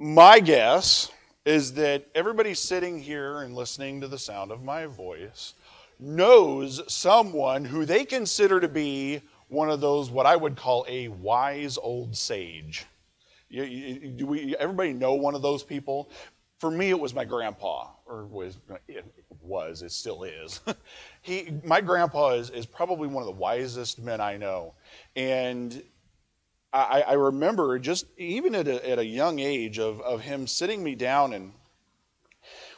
My guess is that everybody sitting here and listening to the sound of my voice knows someone who they consider to be one of those, what I would call a wise old sage. You, you, do we, everybody know one of those people? For me, it was my grandpa, or was it was, it still is. he, my grandpa is, is probably one of the wisest men I know, and I, I remember just even at a, at a young age of, of him sitting me down and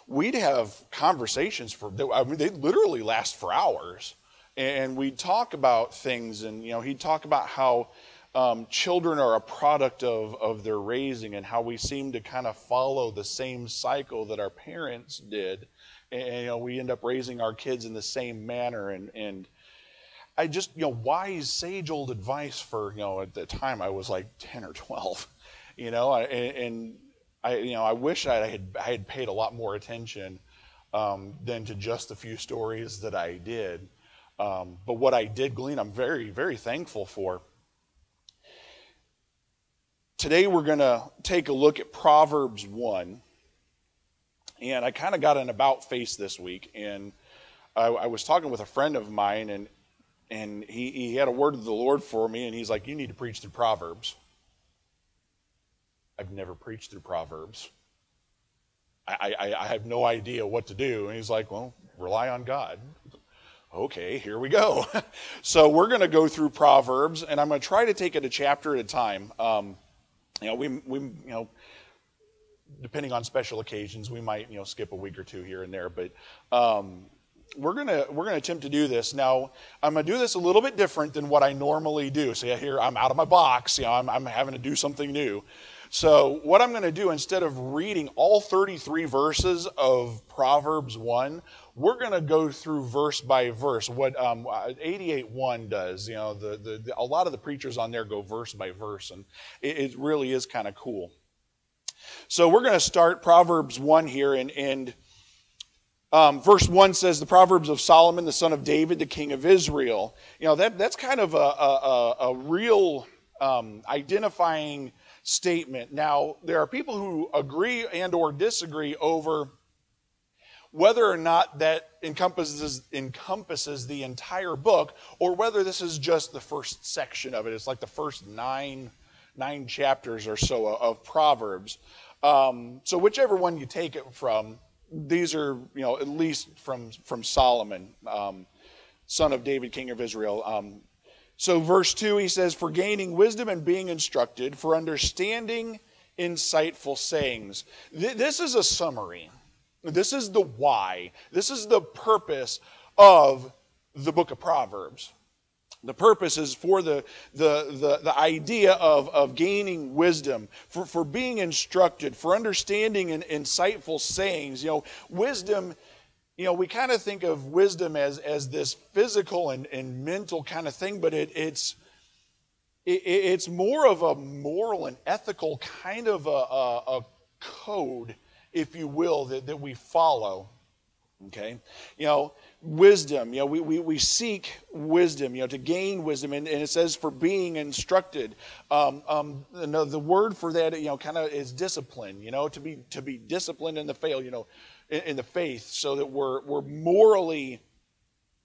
we'd have conversations for I mean, they literally last for hours. And we'd talk about things and you know he'd talk about how um, children are a product of, of their raising and how we seem to kind of follow the same cycle that our parents did. And you know we end up raising our kids in the same manner and and I just, you know, wise, sage old advice for, you know, at the time I was like 10 or 12, you know, and, and I, you know, I wish I had, I had paid a lot more attention um, than to just the few stories that I did. Um, but what I did glean, I'm very, very thankful for. Today we're going to take a look at Proverbs 1. And I kind of got an about face this week. And I, I was talking with a friend of mine, and and he, he had a word of the Lord for me, and he's like, You need to preach through Proverbs. I've never preached through Proverbs. I, I, I have no idea what to do. And he's like, Well, rely on God. Okay, here we go. so we're going to go through Proverbs, and I'm going to try to take it a chapter at a time. Um, you know, we, we, you know, depending on special occasions, we might, you know, skip a week or two here and there. But um, we're gonna we're gonna attempt to do this now. I'm gonna do this a little bit different than what I normally do. So yeah, here I'm out of my box. You know, I'm, I'm having to do something new. So what I'm gonna do instead of reading all 33 verses of Proverbs one, we're gonna go through verse by verse. What um, 88.1 does. You know, the, the, the, a lot of the preachers on there go verse by verse, and it, it really is kind of cool. So we're gonna start Proverbs one here, and and um, verse 1 says, The Proverbs of Solomon, the son of David, the king of Israel. You know, that, that's kind of a, a, a real um, identifying statement. Now, there are people who agree and or disagree over whether or not that encompasses, encompasses the entire book or whether this is just the first section of it. It's like the first nine, nine chapters or so of Proverbs. Um, so, whichever one you take it from, these are, you know, at least from, from Solomon, um, son of David, king of Israel. Um, so, verse 2, he says, For gaining wisdom and being instructed, for understanding insightful sayings. Th- this is a summary. This is the why. This is the purpose of the book of Proverbs. The purpose is for the, the, the, the, idea of, of gaining wisdom, for, for being instructed, for understanding and insightful sayings. You know, wisdom, you know, we kind of think of wisdom as, as this physical and, and mental kind of thing, but it, it's, it, it's more of a moral and ethical kind of a, a, a code, if you will, that, that we follow. Okay? You know, wisdom. You know, we, we, we seek wisdom, you know, to gain wisdom. And, and it says for being instructed. Um, um, the, the word for that, you know, kind of is discipline, you know, to be, to be disciplined in the fail, you know, in, in the faith so that we're, we're morally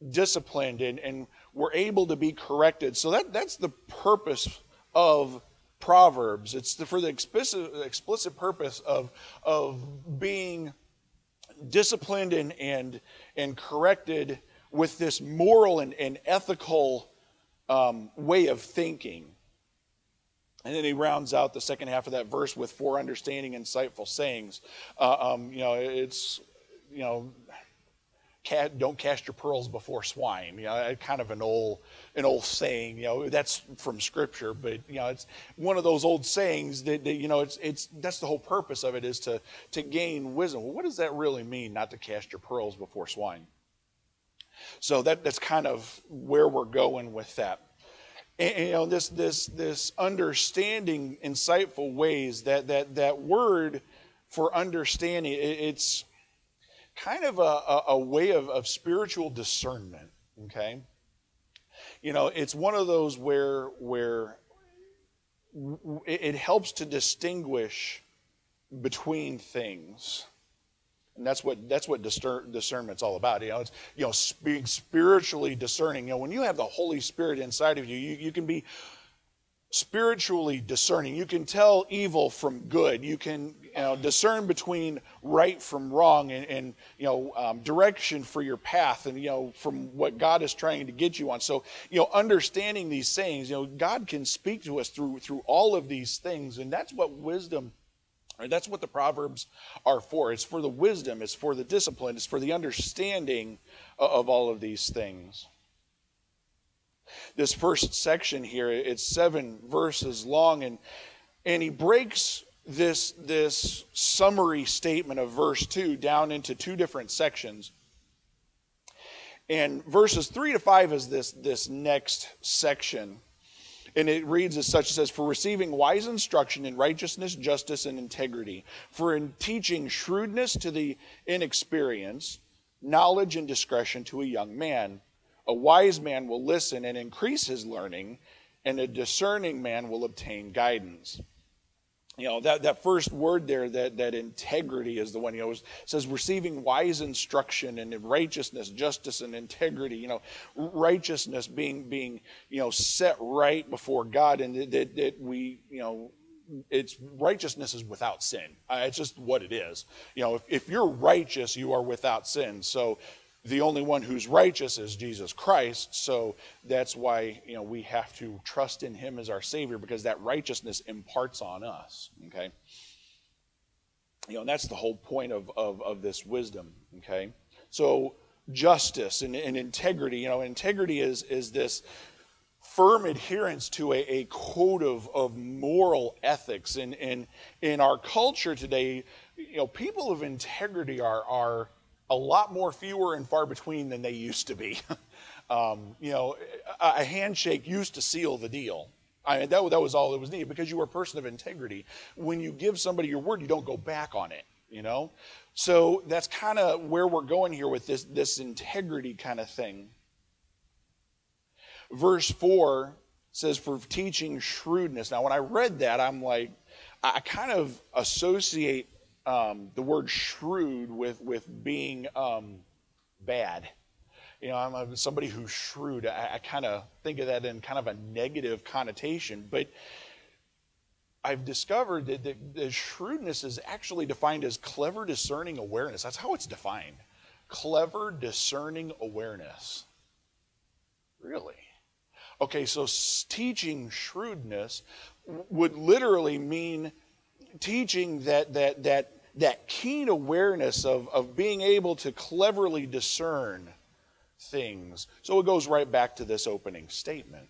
disciplined and, and we're able to be corrected. So that, that's the purpose of Proverbs. It's the, for the explicit, explicit purpose of, of being disciplined and, and, and corrected with this moral and, and ethical um, way of thinking. And then he rounds out the second half of that verse with for understanding, insightful sayings. Uh, um, you know, it's, you know, don't cast your pearls before swine. You know, kind of an old, an old saying. You know, that's from Scripture, but you know, it's one of those old sayings that, that you know, it's it's that's the whole purpose of it is to to gain wisdom. Well, what does that really mean? Not to cast your pearls before swine. So that that's kind of where we're going with that. And, you know, this this this understanding, insightful ways that that that word for understanding, it, it's kind of a, a, a way of, of spiritual discernment, okay? You know, it's one of those where, where it helps to distinguish between things. And that's what that's what discernment's all about. You know, it's you know being spiritually discerning. You know, when you have the Holy Spirit inside of you, you, you can be spiritually discerning. You can tell evil from good. You can you know, discern between right from wrong and, and you know um, direction for your path and you know from what God is trying to get you on. So you know understanding these things, you know God can speak to us through through all of these things, and that's what wisdom. That's what the Proverbs are for. It's for the wisdom, it's for the discipline, it's for the understanding of all of these things this first section here. It's seven verses long, and and he breaks this this summary statement of verse two down into two different sections. And verses three to five is this this next section. And it reads as such it says, For receiving wise instruction in righteousness, justice, and integrity, for in teaching shrewdness to the inexperienced, knowledge and discretion to a young man. A wise man will listen and increase his learning, and a discerning man will obtain guidance. You know, that, that first word there, that, that integrity is the one, you know, says receiving wise instruction and righteousness, justice, and integrity. You know, righteousness being, being you know, set right before God, and that, that we, you know, it's righteousness is without sin. It's just what it is. You know, if, if you're righteous, you are without sin. So the only one who's righteous is Jesus Christ. So that's why you know we have to trust in Him as our Savior because that righteousness imparts on us. Okay. You know, and that's the whole point of, of, of this wisdom. Okay. So justice and, and integrity, you know, integrity is is this firm adherence to a, a code of, of moral ethics. And, in in our culture today, you know, people of integrity are are a lot more fewer and far between than they used to be. um, you know, a handshake used to seal the deal. I mean, that, that was all that was needed because you were a person of integrity. When you give somebody your word, you don't go back on it, you know? So that's kind of where we're going here with this, this integrity kind of thing. Verse 4 says, For teaching shrewdness. Now, when I read that, I'm like, I kind of associate um, the word shrewd with with being um, bad. You know, I'm somebody who's shrewd. I, I kind of think of that in kind of a negative connotation, but I've discovered that the, the shrewdness is actually defined as clever discerning awareness. That's how it's defined. Clever discerning awareness. Really? Okay, so teaching shrewdness would literally mean teaching that that that that keen awareness of, of being able to cleverly discern things. So it goes right back to this opening statement.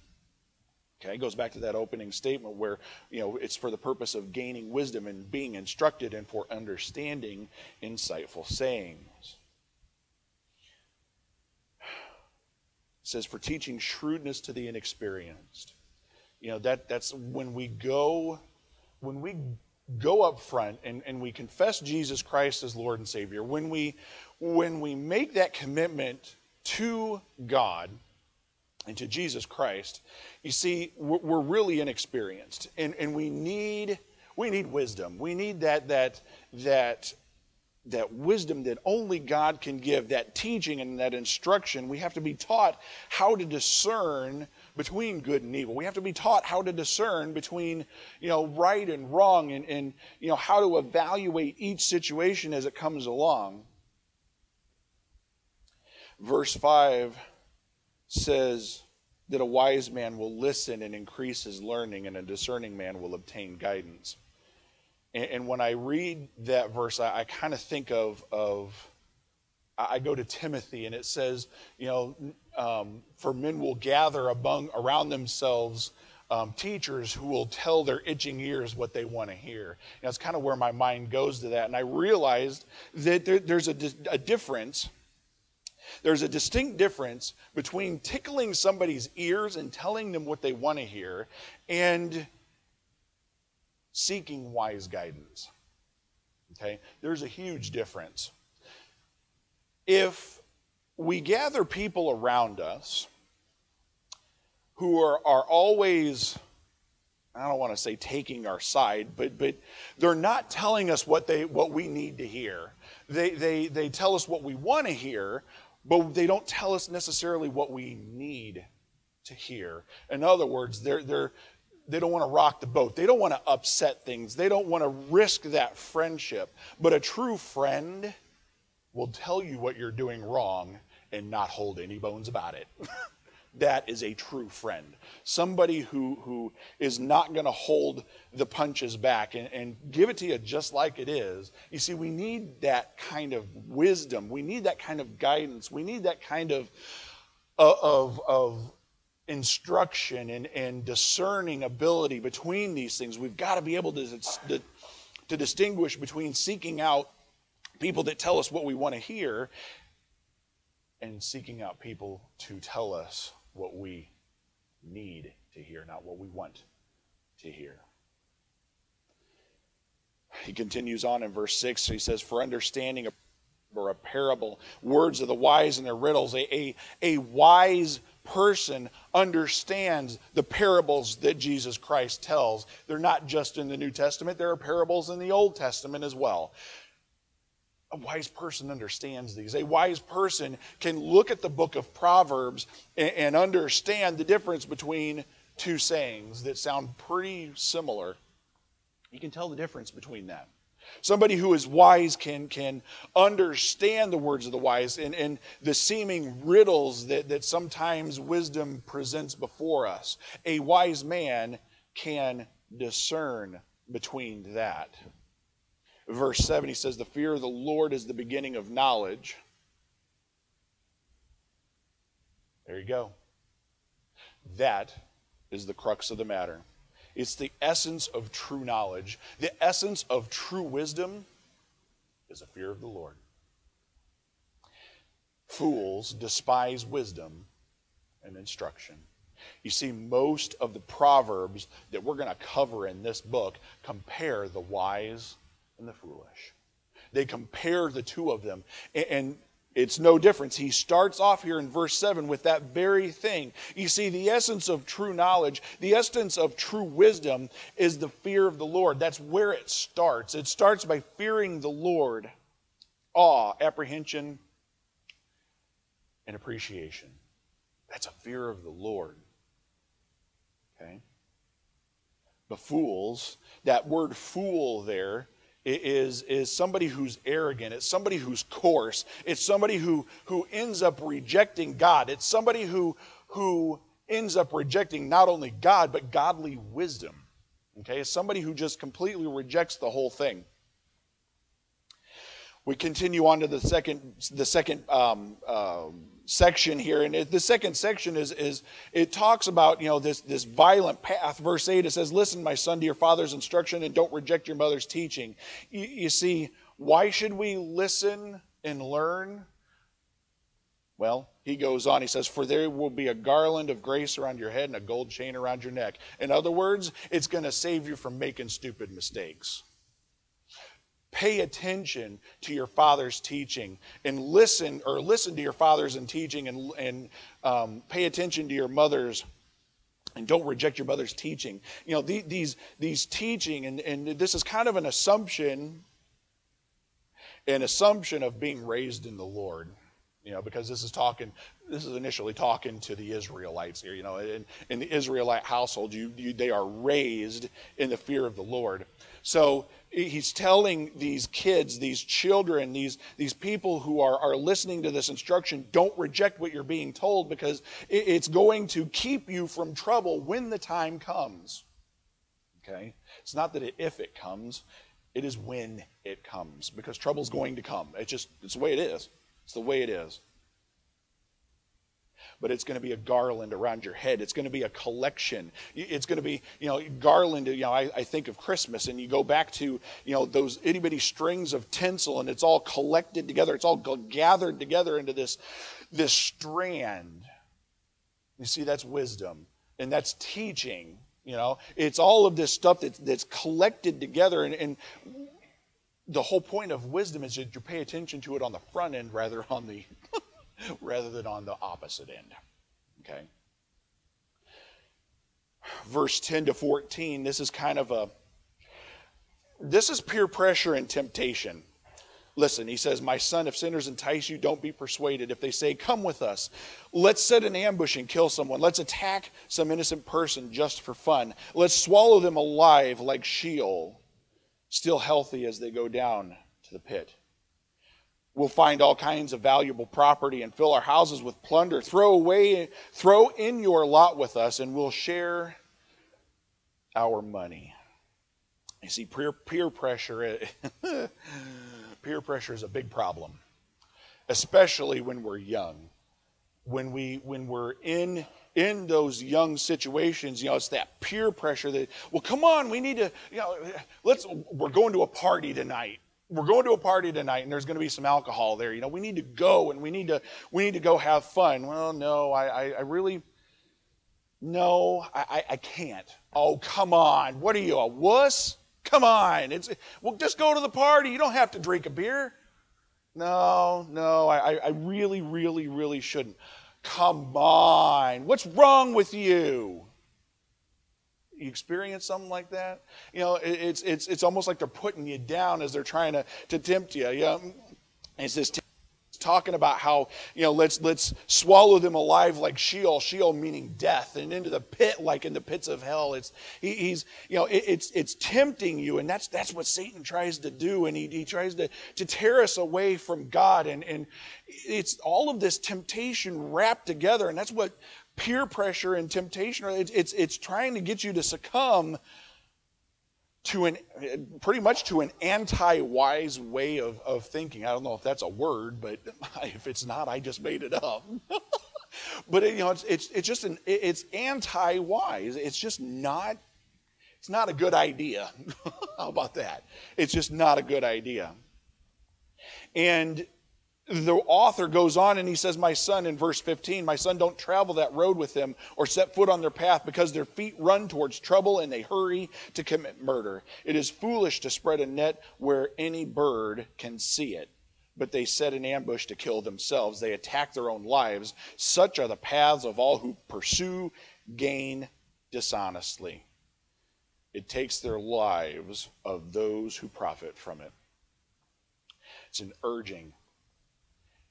Okay, it goes back to that opening statement where, you know, it's for the purpose of gaining wisdom and being instructed and for understanding insightful sayings. It says for teaching shrewdness to the inexperienced. You know, that that's when we go when we go up front and, and we confess Jesus Christ as Lord and Savior, when we, when we make that commitment to God and to Jesus Christ, you see, we're, we're really inexperienced. And, and we need we need wisdom. We need that that that that wisdom that only God can give, that teaching and that instruction. We have to be taught how to discern between good and evil. We have to be taught how to discern between, you know, right and wrong and, and you know, how to evaluate each situation as it comes along. Verse 5 says that a wise man will listen and increase his learning, and a discerning man will obtain guidance. And, and when I read that verse, I, I kind of think of, of I go to Timothy and it says, you know, um, for men will gather among, around themselves um, teachers who will tell their itching ears what they want to hear. And that's kind of where my mind goes to that. And I realized that there, there's a, a difference. There's a distinct difference between tickling somebody's ears and telling them what they want to hear and seeking wise guidance. Okay? There's a huge difference if we gather people around us who are, are always I don't want to say taking our side, but but they're not telling us what they what we need to hear. They they they tell us what we want to hear, but they don't tell us necessarily what we need to hear. In other words, they're they're they don't want to rock the boat. They don't want to upset things. They don't want to risk that friendship. But a true friend will tell you what you're doing wrong and not hold any bones about it. that is a true friend. Somebody who, who is not going to hold the punches back and, and give it to you just like it is. You see, we need that kind of wisdom. We need that kind of guidance. We need that kind of, uh, of, of instruction and, and discerning ability between these things. We've got to be able to, to, to distinguish between seeking out people that tell us what we want to hear and seeking out people to tell us what we need to hear, not what we want to hear. He continues on in verse 6. He says, For understanding or a parable, words of the wise and their riddles, a, a, a wise person understands the parables that Jesus Christ tells. They're not just in the New Testament, there are parables in the Old Testament as well. A wise person understands these. A wise person can look at the book of Proverbs and, and understand the difference between two sayings that sound pretty similar. You can tell the difference between them. Somebody who is wise can, can understand the words of the wise and, and the seeming riddles that, that sometimes wisdom presents before us. A wise man can discern between that verse 7, he says, The fear of the Lord is the beginning of knowledge. There you go. That is the crux of the matter. It's the essence of true knowledge. The essence of true wisdom is a fear of the Lord. Fools despise wisdom and instruction. You see, most of the proverbs that we're going to cover in this book compare the wise and the foolish. They compare the two of them. And it's no difference. He starts off here in verse 7 with that very thing. You see, the essence of true knowledge, the essence of true wisdom is the fear of the Lord. That's where it starts. It starts by fearing the Lord awe, apprehension, and appreciation. That's a fear of the Lord. Okay? The fools, that word fool there is, is somebody who's arrogant. It's somebody who's coarse. It's somebody who, who ends up rejecting God. It's somebody who, who ends up rejecting not only God, but godly wisdom. Okay? It's somebody who just completely rejects the whole thing. We continue on to the second, the second um, um, section here, and it, the second section is is it talks about you know this this violent path. Verse eight it says, "Listen, my son, to your father's instruction, and don't reject your mother's teaching." You, you see, why should we listen and learn? Well, he goes on. He says, "For there will be a garland of grace around your head and a gold chain around your neck." In other words, it's going to save you from making stupid mistakes. Pay attention to your father's teaching and listen, or listen to your father's and teaching and, and um, pay attention to your mother's and don't reject your mother's teaching. You know, the, these, these teaching, and, and this is kind of an assumption, an assumption of being raised in the Lord. You know, because this is talking, this is initially talking to the Israelites here. You know, in, in the Israelite household, you, you, they are raised in the fear of the Lord. So he's telling these kids, these children, these, these people who are, are listening to this instruction, don't reject what you're being told because it, it's going to keep you from trouble when the time comes. Okay? It's not that it, if it comes, it is when it comes because trouble's going to come. It's just, it's the way it is. It's the way it is but it's going to be a garland around your head. It's going to be a collection. It's going to be, you know, garland. You know, I, I think of Christmas, and you go back to, you know, those itty bitty strings of tinsel, and it's all collected together. It's all gathered together into this, this strand. You see, that's wisdom, and that's teaching. You know, it's all of this stuff that's, that's collected together, and, and the whole point of wisdom is that you pay attention to it on the front end rather on the rather than on the opposite end. Okay? verse 10 to 14, this is kind of a this is peer pressure and temptation. Listen, he says, My son, if sinners entice you, don't be persuaded. If they say, Come with us, let's set an ambush and kill someone. Let's attack some innocent person just for fun. Let's swallow them alive like Sheol, still healthy as they go down to the pit. We'll find all kinds of valuable property and fill our houses with plunder. Throw away, throw in your lot with us, and we'll share our money. You see, peer, peer pressure, eh, peer pressure is a big problem, especially when we're young. When we when we're in in those young situations, you know, it's that peer pressure that, well, come on, we need to, you know, let's, we're going to a party tonight we're going to a party tonight and there's going to be some alcohol there. You know, we need to go and we need to we need to go have fun. Well, no, I, I, I really no, I, I can't. Oh, come on. What are you, a wuss? Come on. It's well, just go to the party. You don't have to drink a beer. No, no, I, I really, really, really shouldn't. Come on. What's wrong with you? You experience something like that? You know, it's, it's, it's almost like they're putting you down as they're trying to, to tempt you. Know, it's this talking about how you know let's let's swallow them alive like Sheol, Sheol meaning death, and into the pit like in the pits of hell. It's he, he's you know it, it's it's tempting you, and that's that's what Satan tries to do, and he, he tries to to tear us away from God, and and it's all of this temptation wrapped together, and that's what peer pressure and temptation. It's it's, it's trying to get you to succumb to an pretty much to an anti-wise way of, of thinking. I don't know if that's a word, but if it's not, I just made it up. but you know, it's, it's, it's just an it's anti-wise. It's just not it's not a good idea. How about that? It's just not a good idea. And the author goes on and he says, My son, in verse 15, my son, don't travel that road with them or set foot on their path because their feet run towards trouble and they hurry to commit murder. It is foolish to spread a net where any bird can see it. But they set an ambush to kill themselves. They attack their own lives. Such are the paths of all who pursue gain dishonestly. It takes their lives of those who profit from it. It's an urging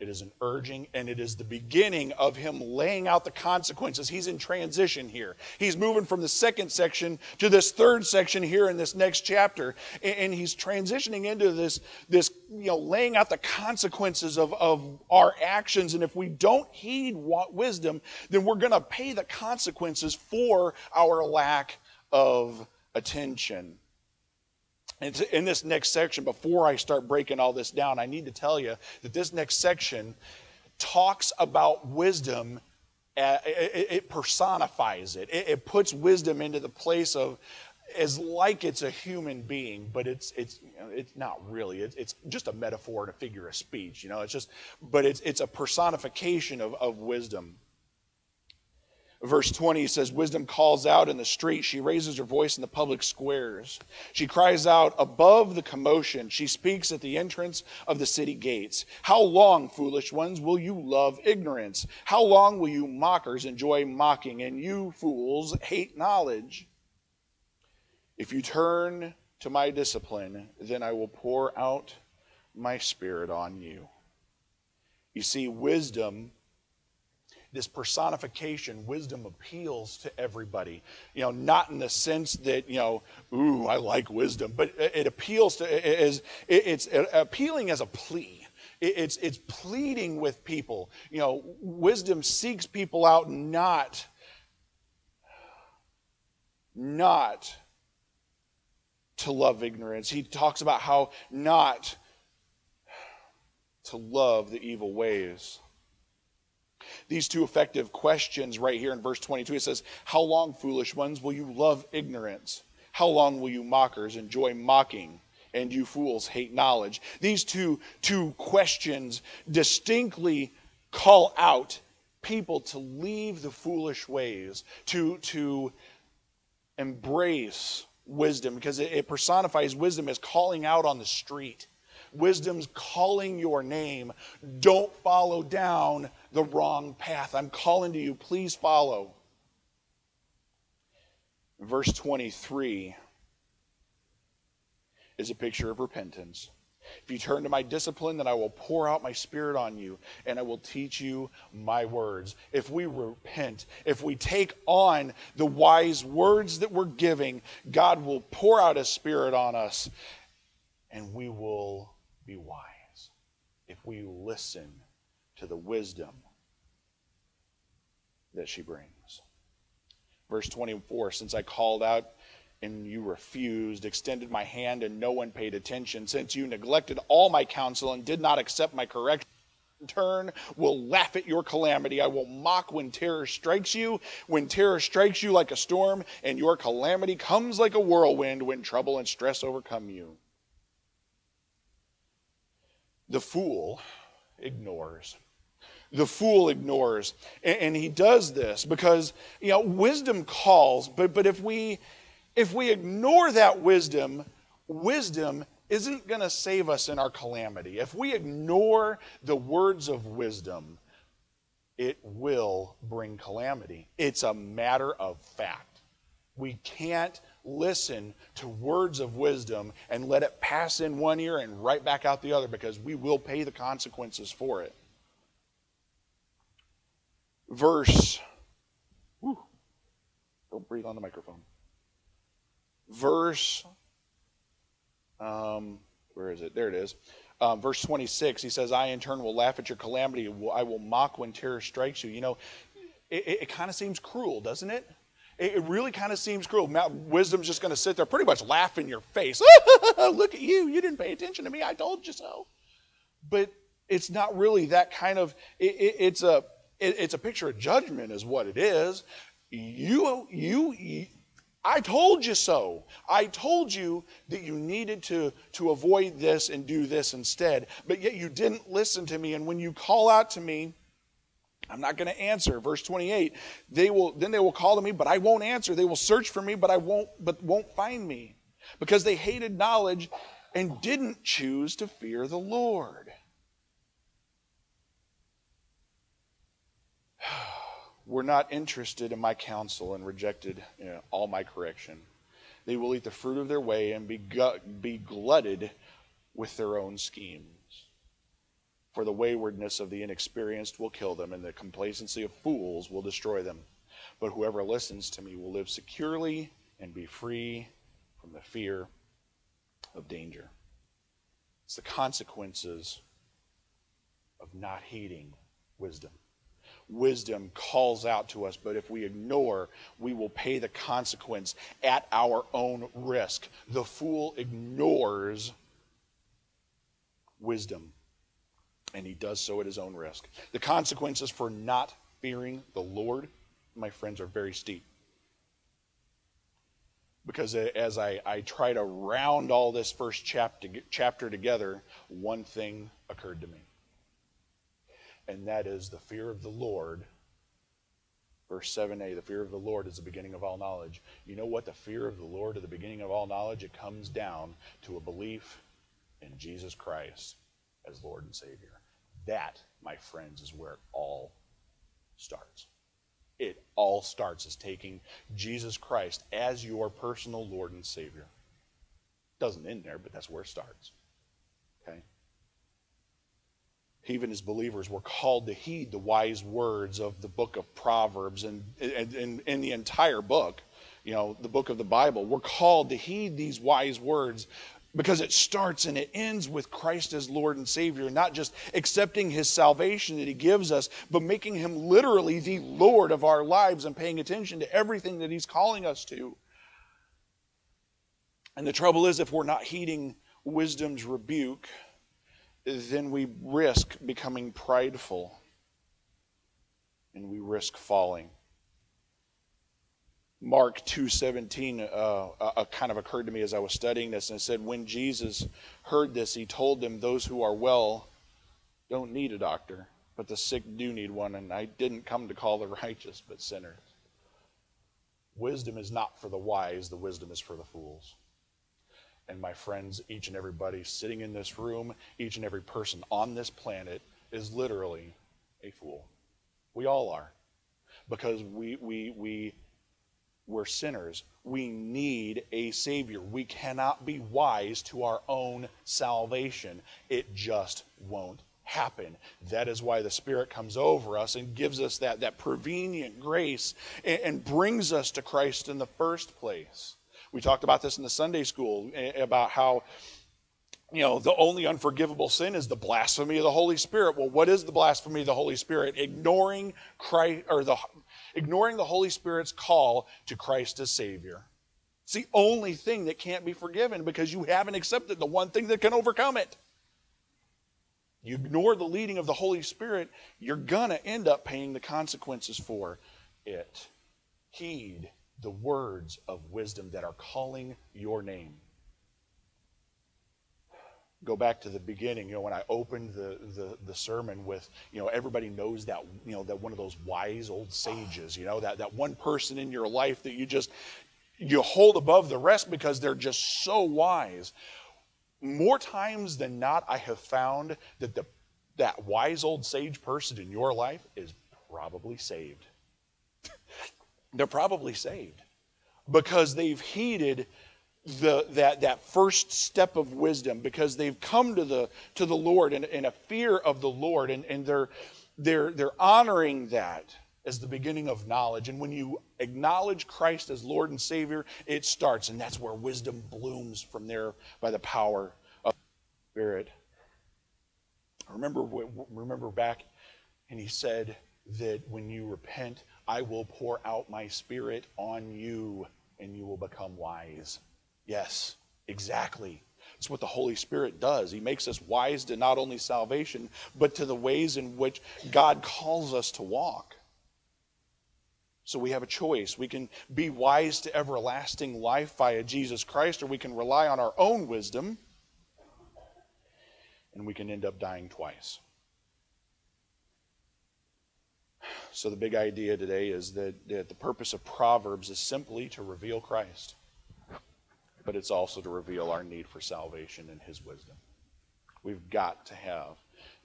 it is an urging, and it is the beginning of him laying out the consequences. He's in transition here. He's moving from the second section to this third section here in this next chapter. And he's transitioning into this, this you know, laying out the consequences of, of our actions. And if we don't heed wisdom, then we're going to pay the consequences for our lack of attention in this next section, before I start breaking all this down, I need to tell you that this next section talks about wisdom. Uh, it personifies it. It puts wisdom into the place of as like it's a human being, but it's it's it's not really. It's just a metaphor and a figure of speech. You know, it's just, but it's it's a personification of, of wisdom. Verse 20 says, Wisdom calls out in the street. She raises her voice in the public squares. She cries out above the commotion. She speaks at the entrance of the city gates. How long, foolish ones, will you love ignorance? How long will you mockers enjoy mocking, and you fools hate knowledge? If you turn to my discipline, then I will pour out my spirit on you. You see, wisdom this personification, wisdom appeals to everybody. You know, not in the sense that, you know, ooh, I like wisdom, but it appeals to, as, it's appealing as a plea. It's, it's pleading with people. You know, wisdom seeks people out not, not to love ignorance. He talks about how not to love the evil ways these two effective questions right here in verse 22. It says, How long, foolish ones, will you love ignorance? How long will you mockers enjoy mocking? And you fools hate knowledge. These two, two questions distinctly call out people to leave the foolish ways, to, to embrace wisdom, because it, it personifies wisdom as calling out on the street. Wisdom's calling your name. Don't follow down the wrong path. I'm calling to you. Please follow. Verse 23 is a picture of repentance. If you turn to my discipline, then I will pour out my spirit on you and I will teach you my words. If we repent, if we take on the wise words that we're giving, God will pour out his spirit on us and we will be wise if we listen to the wisdom that she brings. Verse 24 Since I called out and you refused, extended my hand, and no one paid attention. Since you neglected all my counsel and did not accept my correction, turn will laugh at your calamity. I will mock when terror strikes you, when terror strikes you like a storm, and your calamity comes like a whirlwind when trouble and stress overcome you. The fool ignores the fool ignores and, he does this because you know wisdom calls but but if we if we ignore that wisdom, wisdom isn't going to save us in our calamity. If we ignore the words of wisdom, it will bring calamity. It's a matter of fact. We can't listen to words of wisdom and let it pass in one ear and right back out the other because we will pay the consequences for it. Verse, whew, don't breathe on the microphone verse, um, where is it? There it is. Um, verse 26, he says, I in turn will laugh at your calamity. I will mock when terror strikes you. You know, it, it, it kind of seems cruel, doesn't it? It, it really kind of seems cruel. wisdom's just going to sit there, pretty much laugh in your face. Look at you. You didn't pay attention to me. I told you so. But it's not really that kind of, it's a, it's a picture of judgment, is what it is. You, you, I told you so. I told you that you needed to, to avoid this and do this instead, but yet you didn't listen to me. And when you call out to me, I'm not going to answer. Verse 28, they will then they will call to me, but I won't answer. They will search for me, but I won't but won't find me. Because they hated knowledge and didn't choose to fear the Lord. were not interested in my counsel and rejected you know, all my correction. They will eat the fruit of their way and be, gut, be glutted with their own schemes. For the waywardness of the inexperienced will kill them, and the complacency of fools will destroy them. But whoever listens to me will live securely and be free from the fear of danger. It's the consequences of not heeding wisdom wisdom calls out to us, but if we ignore, we will pay the consequence at our own risk. The fool ignores wisdom, and he does so at his own risk. The consequences for not fearing the Lord, my friends, are very steep. Because uh, as I, I try to round all this first chapter, chapter together, one thing occurred to me and that is the fear of the Lord. Verse 7a, the fear of the Lord is the beginning of all knowledge. You know what? The fear of the Lord is the beginning of all knowledge. It comes down to a belief in Jesus Christ as Lord and Savior. That, my friends, is where it all starts. It all starts as taking Jesus Christ as your personal Lord and Savior. Doesn't end there, but that's where it starts. Okay? Even as believers, we're called to heed the wise words of the book of Proverbs and in the entire book, you know, the book of the Bible. We're called to heed these wise words because it starts and it ends with Christ as Lord and Savior, not just accepting His salvation that He gives us, but making Him literally the Lord of our lives and paying attention to everything that He's calling us to. And the trouble is, if we're not heeding wisdom's rebuke, then we risk becoming prideful and we risk falling. Mark 2:17 uh, uh, kind of occurred to me as I was studying this and it said when Jesus heard this he told them those who are well don't need a doctor but the sick do need one and I didn't come to call the righteous but sinners. Wisdom is not for the wise the wisdom is for the fools and my friends, each and everybody sitting in this room, each and every person on this planet is literally a fool. We all are. Because we, we, we, we're sinners. we need a Savior. We cannot be wise to our own salvation. It just won't happen. That is why the Spirit comes over us and gives us that, that prevenient grace and, and brings us to Christ in the first place. We talked about this in the Sunday school eh, about how you know, the only unforgivable sin is the blasphemy of the Holy Spirit. Well, what is the blasphemy of the Holy Spirit? Ignoring Christ or the ignoring the Holy Spirit's call to Christ as Savior. It's the only thing that can't be forgiven because you haven't accepted the one thing that can overcome it. You ignore the leading of the Holy Spirit, you're going to end up paying the consequences for it. Heed the words of wisdom that are calling your name go back to the beginning, you know, when I opened the, the, the, sermon with, you know, everybody knows that, you know, that one of those wise old sages, you know, that, that one person in your life that you just, you hold above the rest because they're just so wise. More times than not, I have found that the, that wise old sage person in your life is probably saved. They're probably saved because they've heeded the, that, that first step of wisdom because they've come to the, to the Lord in, in a fear of the Lord and, and they're, they're, they're honoring that as the beginning of knowledge. And when you acknowledge Christ as Lord and Savior, it starts. And that's where wisdom blooms from there by the power of the Spirit. Remember, remember back, and he said that when you repent, I will pour out my Spirit on you, and you will become wise. Yes, exactly. It's what the Holy Spirit does. He makes us wise to not only salvation, but to the ways in which God calls us to walk. So we have a choice. We can be wise to everlasting life via Jesus Christ, or we can rely on our own wisdom, and we can end up dying twice. So the big idea today is that, that the purpose of Proverbs is simply to reveal Christ but it's also to reveal our need for salvation and His wisdom. We've got to have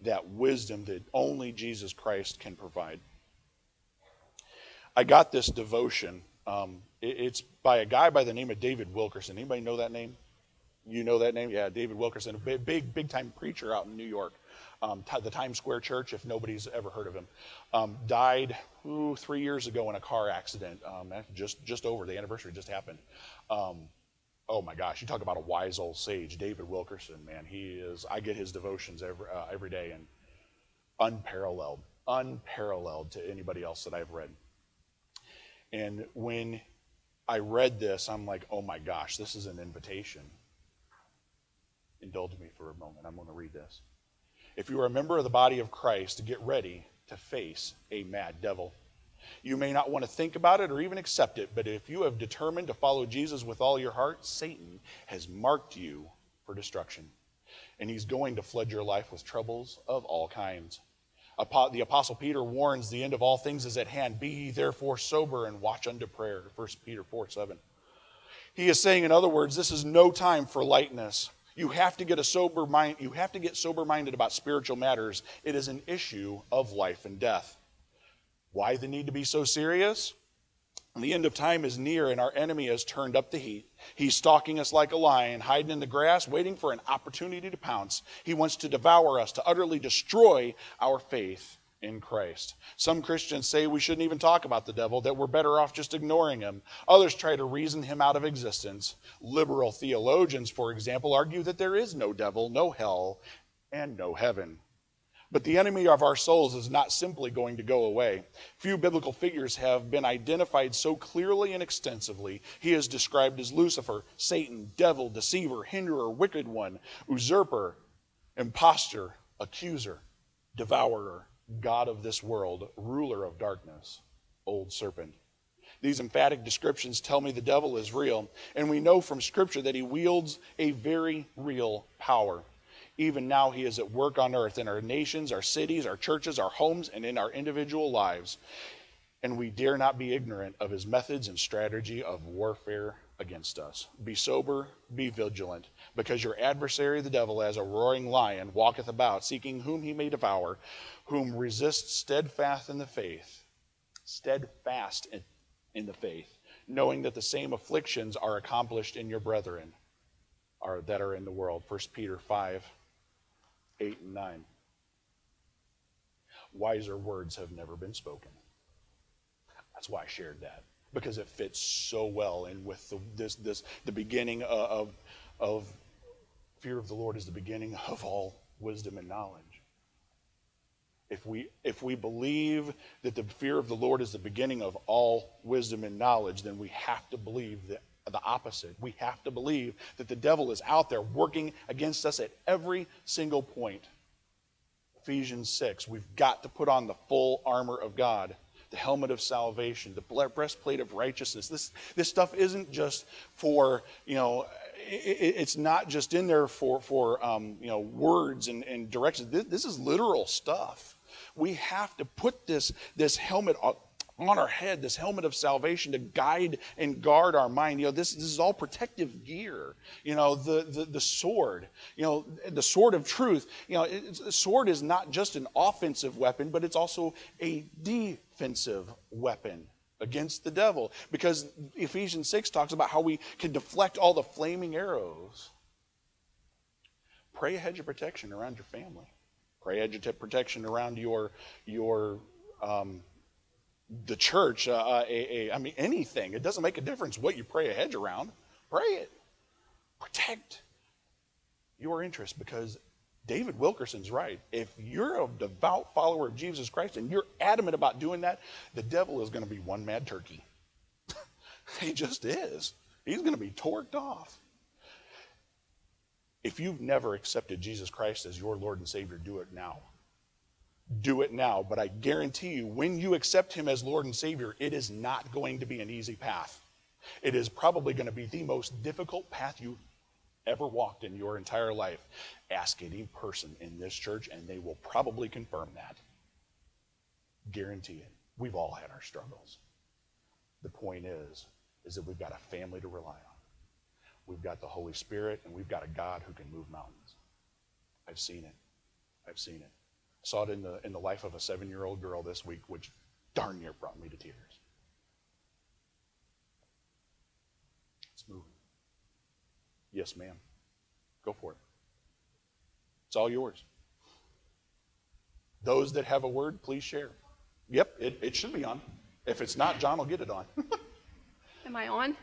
that wisdom that only Jesus Christ can provide. I got this devotion. Um, it, it's by a guy by the name of David Wilkerson. Anybody know that name? You know that name? Yeah, David Wilkerson, a big, big, big time preacher out in New York. Um, the Times Square Church, if nobody's ever heard of him, um, died ooh, three years ago in a car accident. Um, just just over the anniversary just happened. Um, oh my gosh, you talk about a wise old sage, David Wilkerson, man. He is, I get his devotions every, uh, every day and unparalleled, unparalleled to anybody else that I've read. And when I read this, I'm like, oh my gosh, this is an invitation. Indulge me for a moment. I'm going to read this. If you are a member of the body of Christ, get ready to face a mad devil. You may not want to think about it or even accept it, but if you have determined to follow Jesus with all your heart, Satan has marked you for destruction. And he's going to flood your life with troubles of all kinds. The Apostle Peter warns the end of all things is at hand. Be ye therefore sober and watch unto prayer. 1 Peter 4 7. He is saying, in other words, this is no time for lightness. You have to get a sober mind, you have to get sober minded about spiritual matters. It is an issue of life and death. Why the need to be so serious? The end of time is near, and our enemy has turned up the heat. He's stalking us like a lion, hiding in the grass, waiting for an opportunity to pounce. He wants to devour us, to utterly destroy our faith in Christ. Some Christians say we shouldn't even talk about the devil, that we're better off just ignoring him. Others try to reason him out of existence. Liberal theologians, for example, argue that there is no devil, no hell, and no heaven. But the enemy of our souls is not simply going to go away. Few biblical figures have been identified so clearly and extensively. He is described as Lucifer, Satan, devil, deceiver, hinderer, wicked one, usurper, impostor, accuser, devourer, God of this world, ruler of darkness, old serpent. These emphatic descriptions tell me the devil is real, and we know from Scripture that he wields a very real power. Even now, He is at work on earth in our nations, our cities, our churches, our homes, and in our individual lives. And we dare not be ignorant of His methods and strategy of warfare against us. Be sober, be vigilant, because your adversary, the devil, as a roaring lion, walketh about, seeking whom he may devour, whom resist steadfast in the faith, steadfast in, in the faith knowing that the same afflictions are accomplished in your brethren are, that are in the world. 1 Peter 5 8 and 9. Wiser words have never been spoken. That's why I shared that because it fits so well in with the, this this the beginning uh, of of fear of the Lord is the beginning of all wisdom and knowledge. If we if we believe that the fear of the Lord is the beginning of all wisdom and knowledge, then we have to believe that the opposite. We have to believe that the devil is out there working against us at every single point. Ephesians 6, we've got to put on the full armor of God the helmet of salvation, the breastplate of righteousness. This, this stuff isn't just for, you know, it, it's not just in there for, for um, you know, words and, and directions. This, this is literal stuff. We have to put this, this helmet on our head, this helmet of salvation to guide and guard our mind. You know, this, this is all protective gear. You know, the, the, the sword, you know, the sword of truth. You know, the sword is not just an offensive weapon, but it's also a defensive weapon against the devil. Because Ephesians 6 talks about how we can deflect all the flaming arrows. Pray a hedge of protection around your family. Pray a hedge of protection around your, your, um, the church, uh, uh, a, a, I mean, anything. It doesn't make a difference what you pray a hedge around. Pray it. Protect your interest because David Wilkerson's right. If you're a devout follower of Jesus Christ and you're adamant about doing that, the devil is going to be one mad turkey. he just is. He's going to be torqued off. If you've never accepted Jesus Christ as your Lord and Savior, do it now do it now. But I guarantee you, when you accept Him as Lord and Savior, it is not going to be an easy path. It is probably going to be the most difficult path you've ever walked in your entire life. Ask any person in this church, and they will probably confirm that. Guarantee it. We've all had our struggles. The point is, is that we've got a family to rely on. We've got the Holy Spirit, and we've got a God who can move mountains. I've seen it. I've seen it. Saw it in the, in the life of a seven year old girl this week, which darn near brought me to tears. It's moving. Yes, ma'am. Go for it. It's all yours. Those that have a word, please share. Yep, it, it should be on. If it's not, John will get it on. Am I on?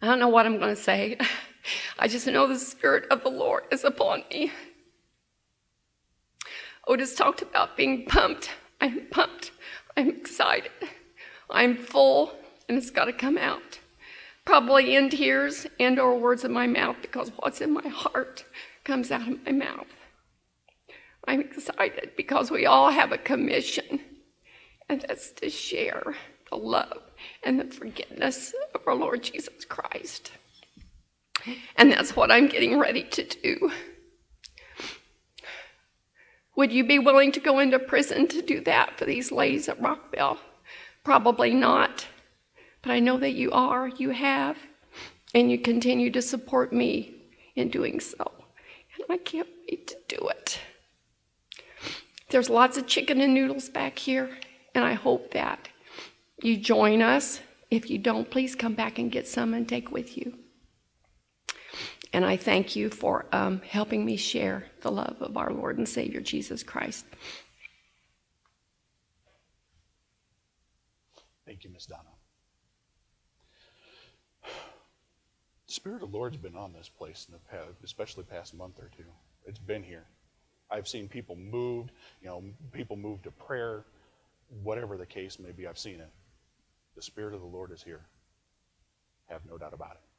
I don't know what I'm going to say. I just know the Spirit of the Lord is upon me. Otis talked about being pumped. I'm pumped. I'm excited. I'm full, and it's got to come out. Probably in tears and or words in my mouth because what's in my heart comes out of my mouth. I'm excited because we all have a commission, and that's to share the love and the forgiveness of our Lord Jesus Christ. And that's what I'm getting ready to do. Would you be willing to go into prison to do that for these ladies at Rockville? Probably not. But I know that you are, you have, and you continue to support me in doing so. And I can't wait to do it. There's lots of chicken and noodles back here, and I hope that you join us. If you don't, please come back and get some and take with you. And I thank you for um, helping me share the love of our Lord and Savior Jesus Christ. Thank you, Miss Donna. The Spirit of the Lord's been on this place in the past, especially past month or two. It's been here. I've seen people moved, you know, people moved to prayer, whatever the case may be, I've seen it. The Spirit of the Lord is here. Have no doubt about it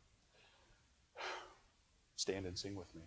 stand and sing with me.